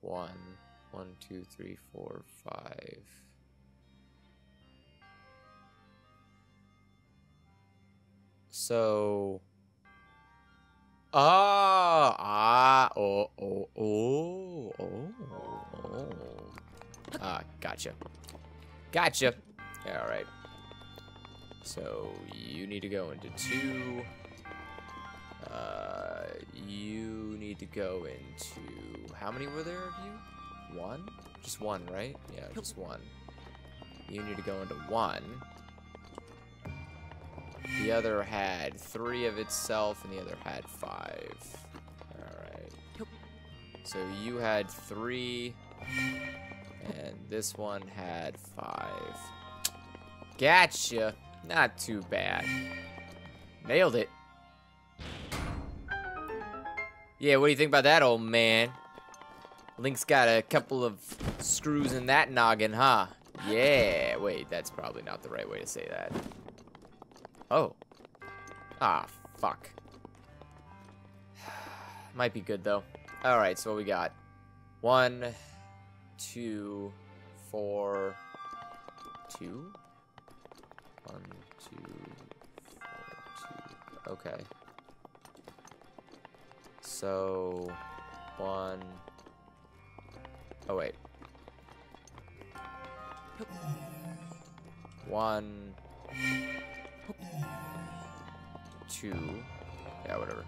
one. One, two, three, four, five. So. Ah, ah, oh, oh, oh, oh, oh. Ah, gotcha. Gotcha. All right. So you need to go into two. Uh, you need to go into. How many were there of you? One? Just one, right? Yeah, just one. You need to go into one. The other had three of itself, and the other had five. Alright. So you had three, and this one had five. Gotcha. Not too bad. Nailed it. Yeah, what do you think about that, old man? Link's got a couple of screws in that noggin, huh? Yeah. Wait, that's probably not the right way to say that. Oh. Ah, fuck. Might be good, though. Alright, so what we got? One, two, four, two? One, two, four, two. Okay. So, one. Oh, wait. One. Two. Yeah, whatever.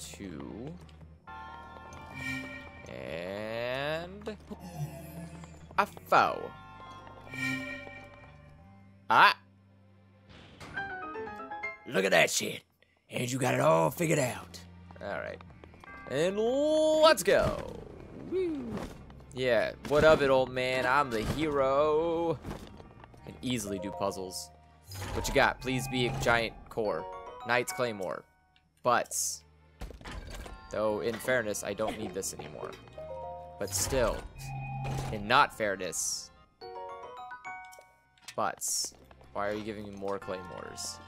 Two. And. A foe. Ah! Look at that shit. And you got it all figured out. Alright. And let's go. Woo. Yeah, what of it, old man? I'm the hero. Can easily do puzzles. What you got? Please be a giant core. Knight's Claymore. Butts. Though, in fairness, I don't need this anymore. But still, in not fairness, butts. Why are you giving me more Claymores?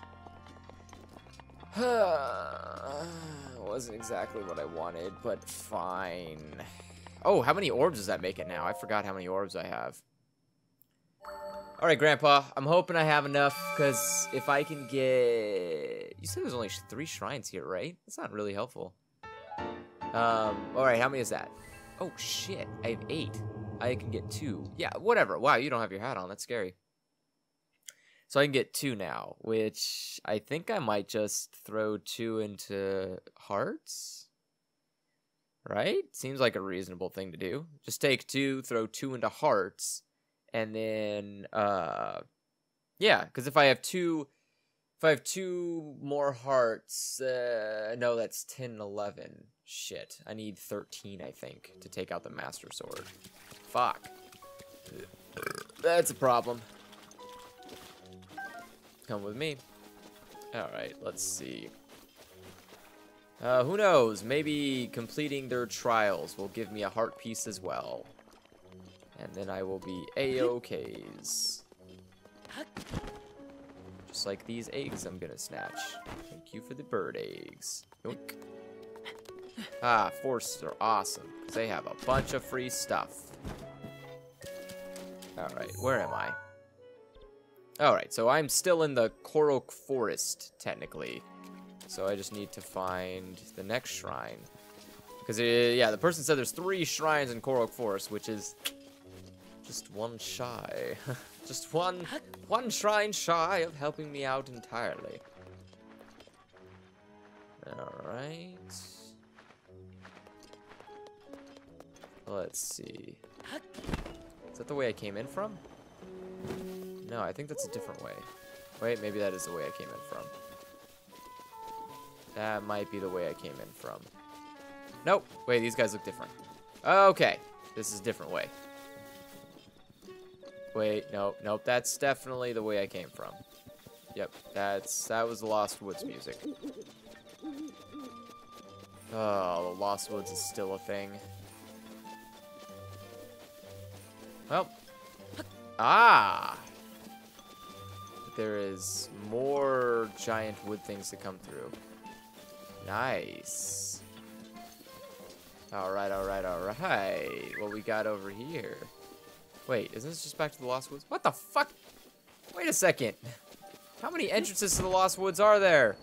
Wasn't exactly what I wanted, but fine. Oh, how many orbs does that make it now? I forgot how many orbs I have. Alright, Grandpa. I'm hoping I have enough, because if I can get... You said there's only three shrines here, right? That's not really helpful. Um, alright, how many is that? Oh, shit. I have eight. I can get two. Yeah, whatever. Wow, you don't have your hat on. That's scary. So I can get two now, which I think I might just throw two into hearts. Right? Seems like a reasonable thing to do. Just take two, throw two into hearts, and then, uh, yeah, because if I have two, if I have two more hearts, uh, no, that's 10 and 11. Shit, I need 13, I think, to take out the Master Sword. Fuck. That's a problem. Come with me. Alright, let's see. Uh, who knows? Maybe completing their trials will give me a heart piece as well. And then I will be A-OKs. Just like these eggs I'm gonna snatch. Thank you for the bird eggs. Yoink. Ah, forces are awesome. Because they have a bunch of free stuff. Alright, where am I? Alright, so I'm still in the Korok Forest, technically. So I just need to find the next shrine. Because, yeah, the person said there's three shrines in Korok Forest, which is just one shy. just one, one shrine shy of helping me out entirely. Alright. Let's see. Is that the way I came in from? No, I think that's a different way. Wait, maybe that is the way I came in from. That might be the way I came in from. Nope. Wait, these guys look different. Okay. This is a different way. Wait, nope, nope. That's definitely the way I came from. Yep, that's that was the Lost Woods music. Oh, the Lost Woods is still a thing. Well. Ah! There is more giant wood things to come through. Nice. Alright, alright, alright. What we got over here? Wait, isn't this just back to the Lost Woods? What the fuck? Wait a second. How many entrances to the Lost Woods are there?